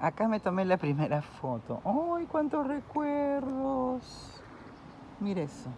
Acá me tomé la primera foto. ¡Ay, cuántos recuerdos! Mire eso.